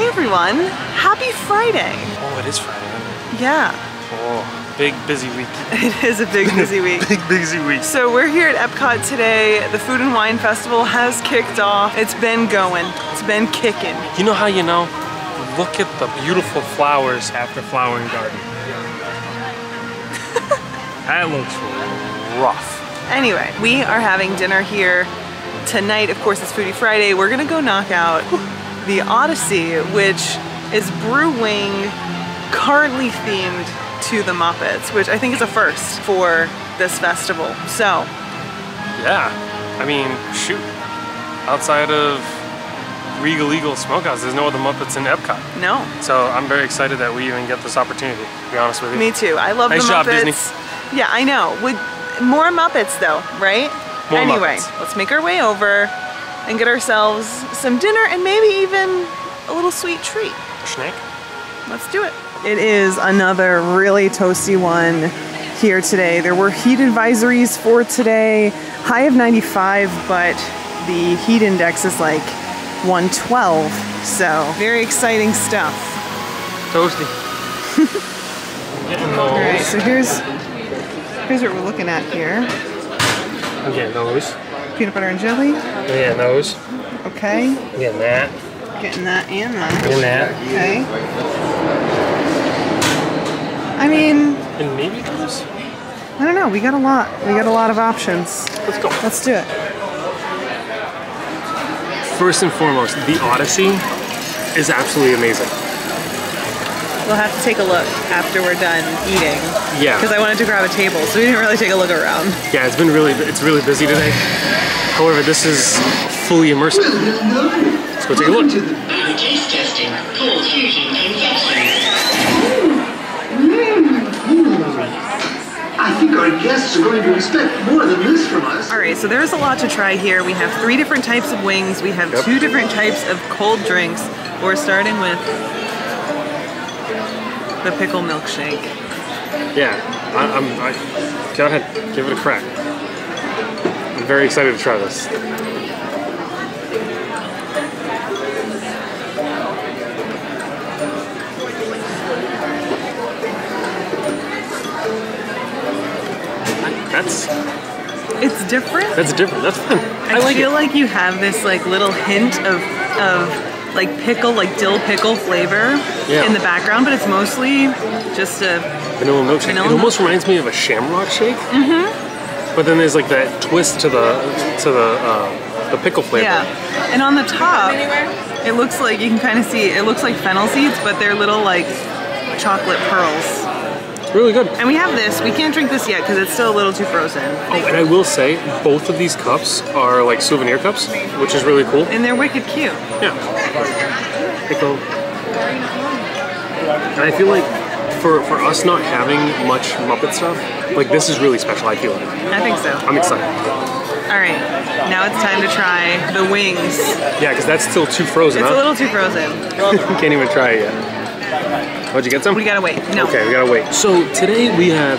Hey everyone, happy Friday. Oh, it is Friday. Yeah, Oh, big busy week. it is a big busy week. Big busy week. So we're here at Epcot today. The Food and Wine Festival has kicked off. It's been going, it's been kicking. You know how you know? Look at the beautiful flowers after flowering garden. that looks rough. Anyway, we are having dinner here tonight. Of course, it's Foodie Friday. We're gonna go knock out the Odyssey, which is brewing currently themed to the Muppets, which I think is a first for this festival. So, Yeah. I mean, shoot. Outside of Regal Eagle Smokehouse, there's no other Muppets in Epcot. no, So I'm very excited that we even get this opportunity, to be honest with you. me too. I love Nice the job, Muppets. Disney. Yeah, I know. Would more Muppets though, right? More anyway, Muppets. let's make our way over and get ourselves some dinner and maybe even a little sweet treat. Snake? Let's do it. It is another really toasty one here today. There were heat advisories for today, high of 95, but the heat index is like 112. So very exciting stuff. Toasty. All right, those. so here's here's what we're looking at here. I'm getting those. Peanut butter and jelly. I'm those. Okay, getting that. getting that and that. Getting that. Okay. I mean, And maybe those? I don't know. We got a lot. We got a lot of options. Let's go. Let's do it. First and foremost, the Odyssey is absolutely amazing. We'll have to take a look after we're done eating. Yeah. Because I wanted to grab a table, so we didn't really take a look around. Yeah, it's been really it's really busy today. However, this is fully immersive. Let's go take a look. Taste testing. Cold fusion confection. I think our guests are going to expect more than this from us. All right, so there's a lot to try here. We have three different types of wings. We have Yep. two different types of cold drinks. We're starting with the pickle milkshake. Yeah, I, I'm. I, go ahead, give it a crack. I'm very excited to try this. That's It's different. that's different. That's fun. I, I, like feel it. like you have this like little hint of of like pickle, like dill pickle flavor Yeah. in the background, but it's mostly just a vanilla milkshake. Vanilla it almost reminds me of a Shamrock shake. Mm-hmm. But then there's like that twist to the to the uh, the pickle flavor. yeah. And on the top, it looks like you can kind of see it looks like fennel seeds, but they're little like chocolate pearls. It's really good. And we have this. We can't drink this yet because it's still a little too frozen. Oh, and I will say, both of these cups are like souvenir cups, which is really cool. And they're wicked cute. Yeah. Pickle. And I feel like for, for us not having much Muppet stuff, like this is really special, I feel like. I think so. I'm excited. All right, now it's time to try the wings. Yeah, because that's still too frozen, It's a little too frozen. Can't even try it yet. What'd you get some? We gotta wait. No. Okay, we gotta wait. So today we have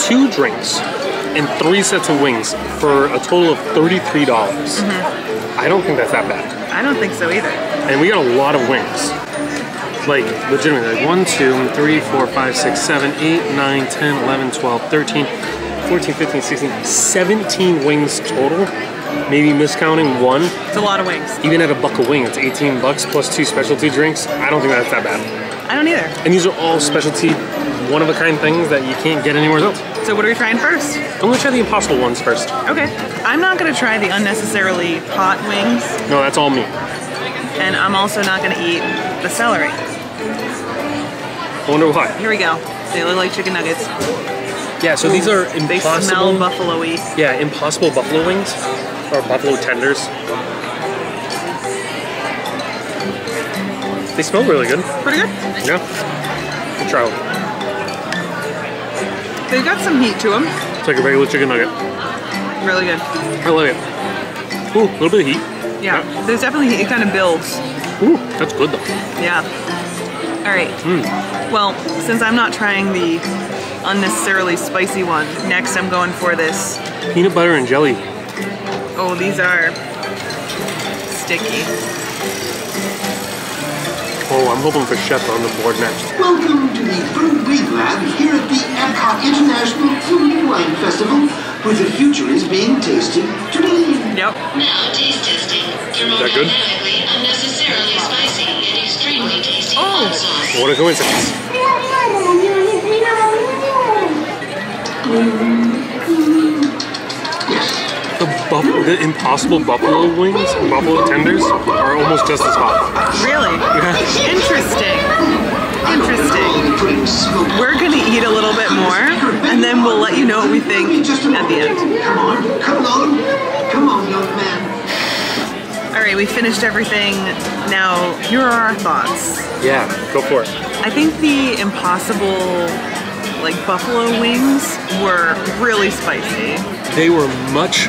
two drinks and three sets of wings for a total of 33. dollars Mm-hmm. I don't think that's that bad. I don't think so either. And we got a lot of wings. Like, legitimately, like 1, 2, 3, 4, 5, 6, 7, 8, 9, 10, 11, 12, 13, 14, 15, 16, 17 wings total. Maybe miscounting one. It's a lot of wings. Even at a buck a wing, it's 18 bucks plus two specialty drinks. I don't think that's that bad. I don't either. And these are all specialty, one of a kind things that you can't get anywhere else. So what are we trying first? I'm gonna try the impossible ones first. Okay. I'm not gonna try the unnecessarily hot wings, No, that's all me. and I'm also not gonna eat the celery. I wonder why. Here we go. They look like chicken nuggets. Yeah, so these are They smell impossible. buffalo-y. Yeah, impossible buffalo wings or buffalo tenders. They smell really good. Pretty good. Yeah. Good try. one. They've got some heat to them. It's like a regular chicken nugget. Really good. I like it. Ooh, a little bit of heat. Yeah. There's definitely heat. It kind of builds. Ooh, that's good though. Yeah. All right. Hmm. Well, since I'm not trying the unnecessarily spicy one, next I'm going for this. Peanut butter and jelly. Oh, these are sticky. Oh, I'm hoping for Chef on the board next. Welcome to the Brew Wing Lab here at the Epcot International Food and Wine Festival, where the future is being tasted today. Yep. Now taste testing. that good? Thermodynamically unnecessarily spicy yet extremely tasty Oh. hot sauce. What a coincidence. Yes. Mm. The, buff- the impossible buffalo wings, buffalo tenders, are almost just as hot. Really? Yeah. Interesting. Interesting. Only putting smoke. We're gonna eat a little bit more, and then we'll let you know what we think Just at the end. Come on, come on, Come on, young man. All right, we finished everything. Now, here are our thoughts. Yeah, go for it. I think the impossible, like buffalo wings, were really spicy. They were much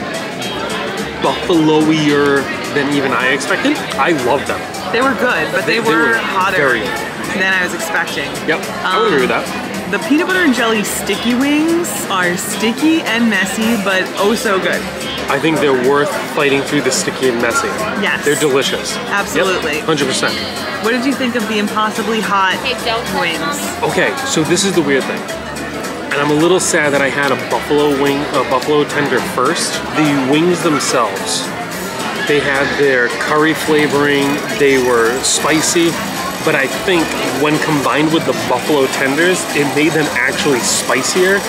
buffalo-ier than even I expected. I love them. They were good, but they, They- they were, were hotter very good. than I was expecting. Yep, I would agree with that. Um, the peanut butter and jelly sticky wings are sticky and messy, but oh so good. I think they're worth fighting through the sticky and messy. Yes. They're delicious. Absolutely. Hundred percent. What did you think of the impossibly hot wings? Okay, so this is the weird thing. And I'm a little sad that I had a buffalo wing, a buffalo tender first. The wings themselves, they had their curry flavoring, they were spicy, but I think when combined with the buffalo tenders, it made them actually spicier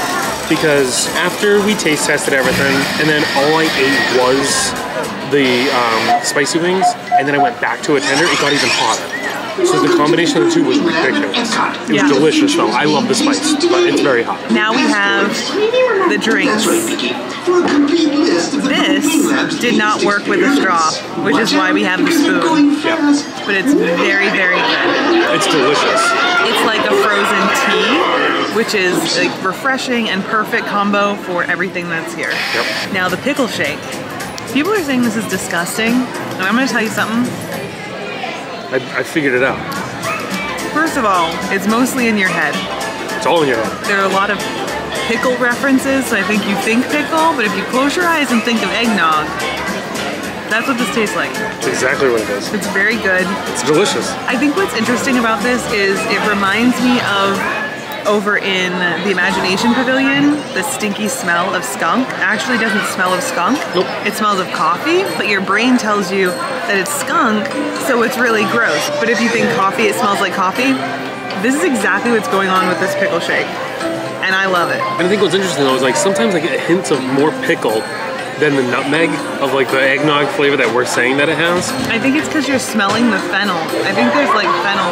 because after we taste tested everything, and then all I ate was the um, spicy wings, and then I went back to a tender, it got even hotter. So the combination of the two was ridiculous. It was Yeah. delicious though. I love the spice, but it's very hot. Now we have the drinks. That's right, Mickey. For a complete list of the This Brew Wing Lab's did not work with a straw, which is why we have the spoon. going. But it's very, very good. It's delicious. It's like a frozen tea, which is like refreshing and perfect combo for everything that's here. Yep. Now the pickle shake. People are saying this is disgusting, and I'm gonna tell you something. I, I figured it out. First of all, it's mostly in your head. It's all in your head. There are a lot of pickle references, so I think you think pickle, but if you close your eyes and think of eggnog, that's what this tastes like. It's exactly what it is. It's very good. It's delicious. I think what's interesting about this is it reminds me of over in the Imagination Pavilion, the stinky smell of skunk actually doesn't smell of skunk. Nope. It smells of coffee, but your brain tells you that it's skunk, so it's really gross. But if you think coffee, it smells like coffee. This is exactly what's going on with this pickle shake. And I love it. And I think what's interesting though is like sometimes I get hints of more pickle than the nutmeg of like the eggnog flavor that we're saying that it has. I think it's because you're smelling the fennel. I think there's like fennel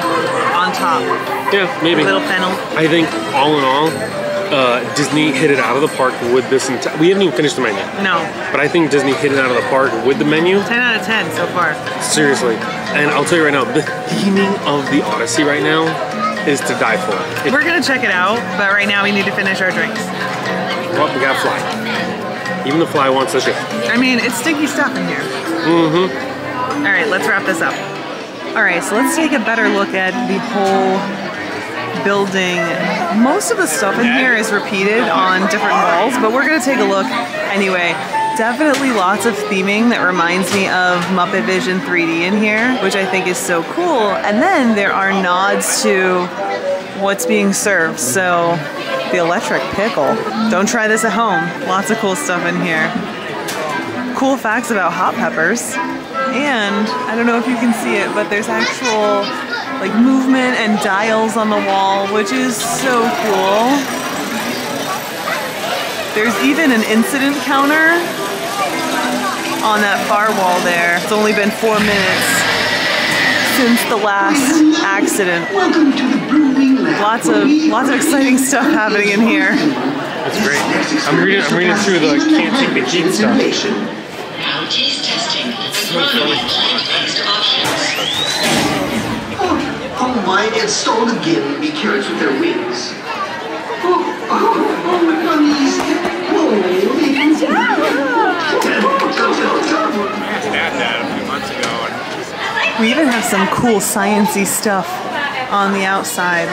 on top, Yeah, maybe. A little fennel. I think all in all, uh, Disney hit it out of the park with this entire. We haven't even finished the menu, No, but I think Disney hit it out of the park with the menu. 10 out of 10 so far. Seriously. And I'll tell you right now, the theming of the Odyssey right now is to die for. It, We're gonna check it out, but right now we need to finish our drinks. well, we got to fly. Even the fly wants this shit. I mean, it's sticky stuff in here. Mm-hmm. All right, let's wrap this up. All right, so let's take a better look at the whole building. Most of the stuff in here is repeated on different walls, but we're gonna take a look anyway. Definitely lots of theming that reminds me of Muppet Vision 3D in here, which I think is so cool. And then there are nods to what's being served. So the electric pickle. Don't try this at home. Lots of cool stuff in here cool facts about hot peppers. And I don't know if you can see it, but there's actual like movement and dials on the wall, which is so cool. There's even an incident counter on that far wall there. It's only been four minutes since the last accident. Welcome to the Brew Wing Lab. Lots of lots of exciting stuff happening in here. It's great. I'm reading. I'm reading through the can't take the heat stuff. Now taste testing. Agronomy plant-based options. Oh, oh my, it's stalled again. Be carrots with their wings. Oh, oh, oh, my bunnies. Oh, Had that a few months ago. And We even have some cool sciency stuff on the outside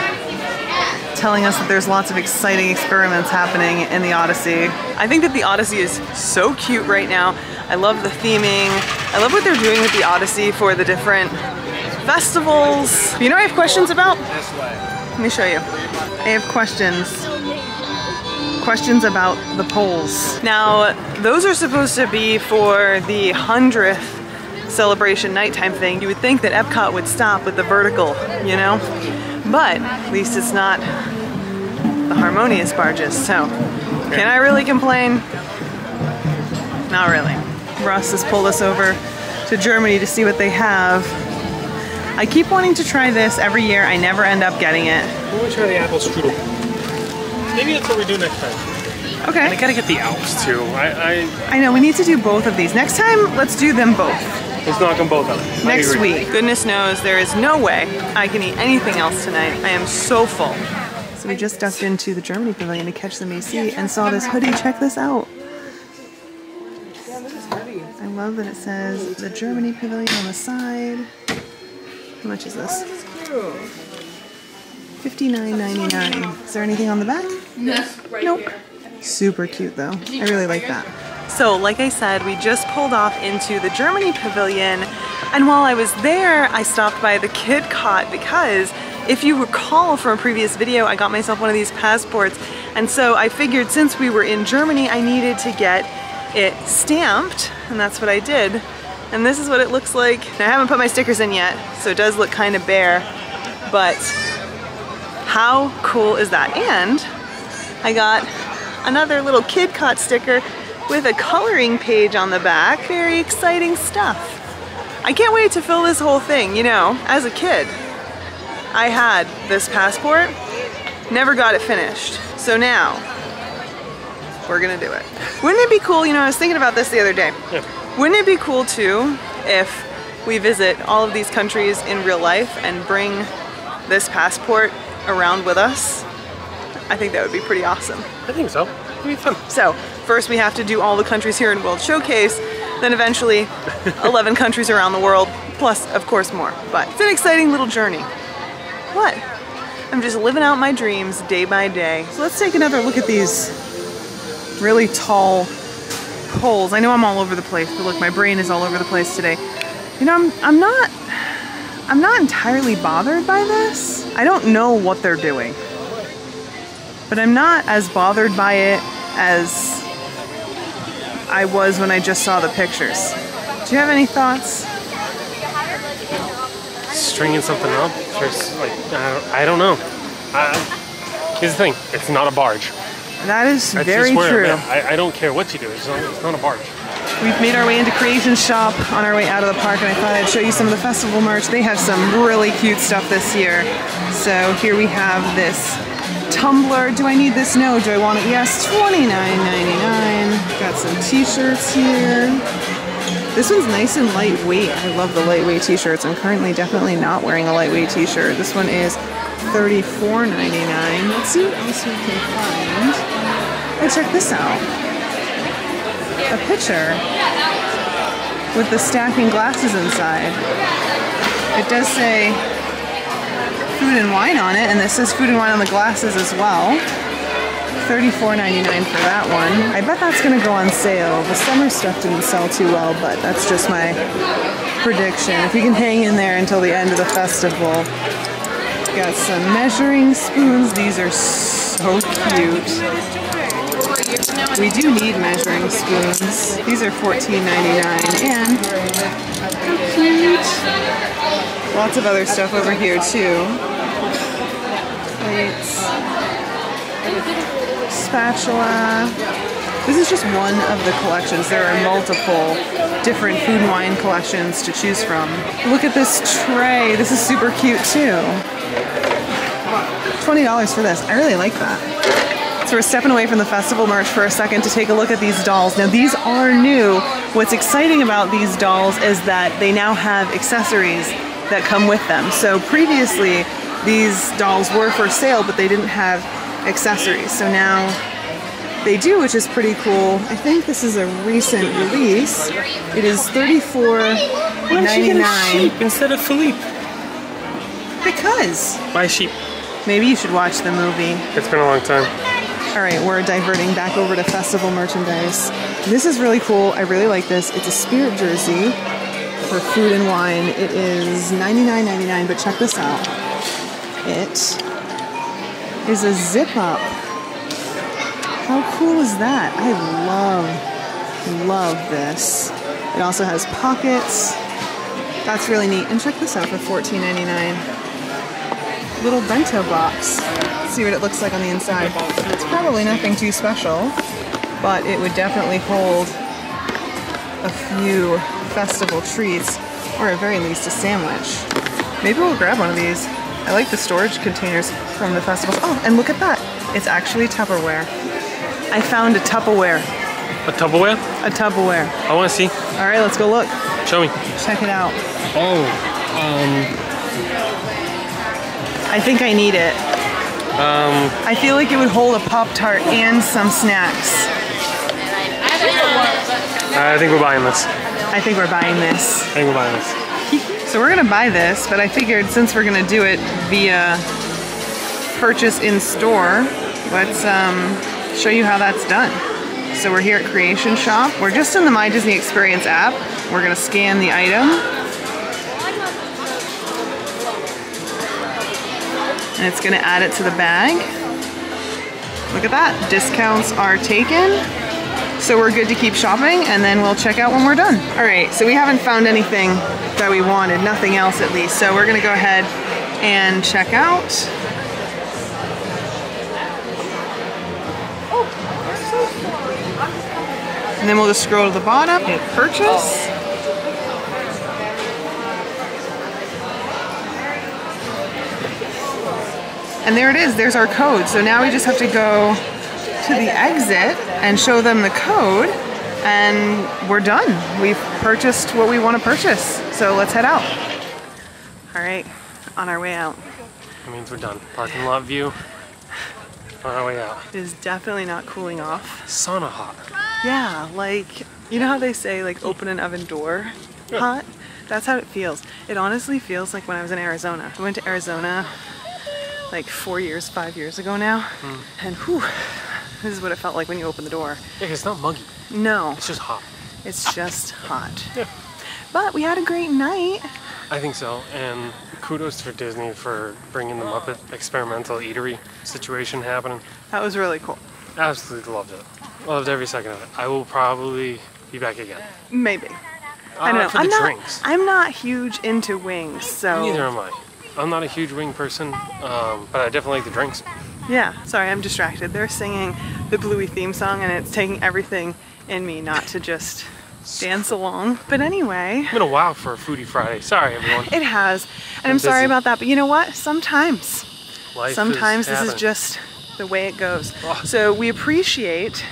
telling us that there's lots of exciting experiments happening in the Odyssey. I think that the Odyssey is so cute right now. I love the theming. I love what they're doing with the Odyssey for the different festivals. You know I have questions about? Let me show you. I have questions. Questions about the poles. Now, those are supposed to be for the 100th celebration nighttime thing. You would think that Epcot would stop with the vertical, you know? But at least it's not the harmonious barges, so can I really complain? Not really. Russ has pulled us over to Germany to see what they have. I keep wanting to try this every year. I never end up getting it. Why don't we try the apple strudel? Maybe that's what we do next time. Okay. I gotta get the Alps too. I, I know, we need to do both of these. Next time, let's do them both. I let's knock them both out. I Next week. Goodness knows there is no way I can eat anything else tonight. I am so full. So we just ducked into the Germany pavilion to catch the AC and saw this hoodie. Check this out. Yeah, this is hoodie. I love that it says the Germany pavilion on the side. How much is this? $59.99. Is there anything on the back? Nope. Super cute though. I really like that. So, like I said, we just pulled off into the Germany pavilion, and while I was there, I stopped by the Kidcot because if you recall from a previous video, I got myself one of these passports, and so I figured since we were in Germany, I needed to get it stamped, and that's what I did. And this is what it looks like. Now, I haven't put my stickers in yet, so it does look kind of bare, but how cool is that? And I got another little Kidcot sticker with a coloring page on the back. Very exciting stuff. I can't wait to fill this whole thing, you know, as a kid. I had this passport, never got it finished. So now, we're gonna do it. Wouldn't it be cool, you know, I was thinking about this the other day. Yeah. Wouldn't it be cool too if we visit all of these countries in real life and bring this passport around with us? I think that would be pretty awesome. I think so. Be fun. So, first we have to do all the countries here in World Showcase, then eventually 11 countries around the world, plus, of course, more. But it's an exciting little journey. What? I'm just living out my dreams day by day. So let's take another look at these really tall poles. I know I'm all over the place, but look, my brain is all over the place today. You know, I'm, I'm not, I'm not entirely bothered by this. I don't know what they're doing but I'm not as bothered by it as I was when I just saw the pictures. Do you have any thoughts? Stringing something up s- like I don't, know. I, here's the thing. It's not a barge. That is That's very just true. I, I don't care what you do. It's not, it's not a barge. We've made our way into Creation Shop on our way out of the park, and I thought I'd show you some of the festival merch. They have some really cute stuff this year. So here we have this tumbler. Do I need this? No. Do I want it? Yes. $29.99. Got some t-shirts here. This one's nice and lightweight. I love the lightweight t-shirts. I'm currently definitely not wearing a lightweight t-shirt. This one is $34.99. Let's see what else we can find. Oh, check this out a picture with the stacking glasses inside. It does say food and wine on it, and this says food and wine on the glasses as well. $34.99 for that one. I bet that's gonna go on sale. The summer stuff didn't sell too well, but that's just my prediction. If you can hang in there until the end of the festival. Got some measuring spoons. These are so cute. We do need measuring spoons. These are $14.99 and how cute. Lots of other stuff over here too. Plates, spatula. This is just one of the collections. There are multiple different food and wine collections to choose from. Look at this tray. This is super cute too. $20 for this. I really like that. So we're stepping away from the festival merch for a second to take a look at these dolls. Now these are new. What's exciting about these dolls is that they now have accessories that come with them. So previously these dolls were for sale, but they didn't have accessories. So now they do, which is pretty cool. I think this is a recent release. It is $34.99 instead of Philippe? because Buy sheep. maybe you should watch the movie. It's been a long time. All right, we're diverting back over to festival merchandise. This is really cool. I really like this. It's a spirit jersey for food and wine. It is $99.99, but check this out. It is a zip up. How cool is that? I love, love this. It also has pockets. That's really neat. And check this out for $14.99. Little bento box. Let's see what it looks like on the inside. It's probably nothing too special, but it would definitely hold a few festival treats, or at very least a sandwich. Maybe we'll grab one of these. I like the storage containers from the festivals. Oh, and look at that. It's actually Tupperware. I found a Tupperware. A Tupperware? A Tupperware. I want to see. All right, let's go look. Show me. Check it out. Oh, um, I think I need it. um, I feel like it would hold a Pop Tart and some snacks. I think we're buying this. I think we're buying this. I think we're buying this. So we're gonna buy this, but I figured since we're gonna do it via purchase in store, let's um, show you how that's done. So we're here at Creation Shop. We're just in the My Disney Experience app. We're gonna scan the item. And it's gonna add it to the bag. Look at that, discounts are taken. So we're good to keep shopping and then we'll check out when we're done. All right, so we haven't found anything that we wanted, nothing else at least. So we're gonna go ahead and check out. Oh, and then we'll just scroll to the bottom, hit purchase. And there it is, there's our code. So now we just have to go to the exit and show them the code and we're done. We've purchased what we want to purchase. So let's head out. All right, on our way out. That means we're done. Parking lot view. On our way out. It is definitely not cooling off. Sauna hot. Yeah, like, you know how they say like open an oven door hot? That's how it feels. It honestly feels like when I was in Arizona. I went to Arizona like four years, five years ago now. Hmm. And whew, this is what it felt like when you open the door. Yeah, it's not muggy. No, It's just hot. it's just hot. Yeah. But we had a great night. I think so. And kudos for Disney for bringing the Muppet experimental eatery situation happening. That was really cool. Absolutely loved it. Loved every second of it. I will probably be back again. Maybe. I Uh, don't know. I'm not. drinks. I'm not huge into wings, so Neither am I. I'm not a huge wing person, um, but I definitely like the drinks. yeah. Sorry, I'm distracted. They're singing the Bluey theme song, and it's taking everything in me not to just dance along. But anyway, It's been a while for a Foodie Friday. Sorry, everyone. it has, and I'm sorry about that. But you know what? Sometimes, Life sometimes is this is just the way it goes. Oh. So we appreciate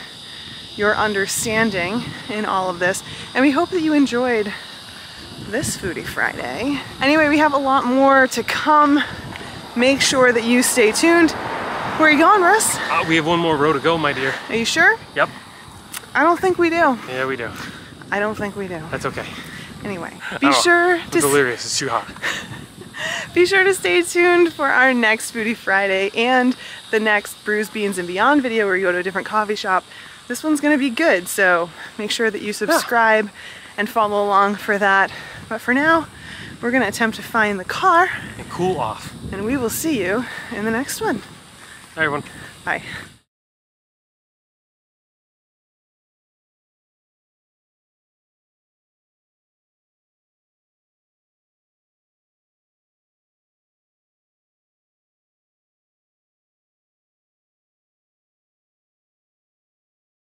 your understanding in all of this, and we hope that you enjoyed this Foodie Friday. Anyway, we have a lot more to come. Make sure that you stay tuned. Where are you going, Russ? Uh, we have one more row to go, my dear. Are you sure? Yep. I don't think we do. Yeah, we do. I don't think we do. That's okay. Anyway, be Oh, sure I'm to delirious. It's too hot. be sure to stay tuned for our next Booty Friday and the next Brews, Beans, and Beyond video where you go to a different coffee shop. This one's gonna be good, so make sure that you ah. subscribe and follow along for that. But for now, we're gonna attempt to find the car, And cool off. and we will see you in the next one. Hi, everyone. Bye.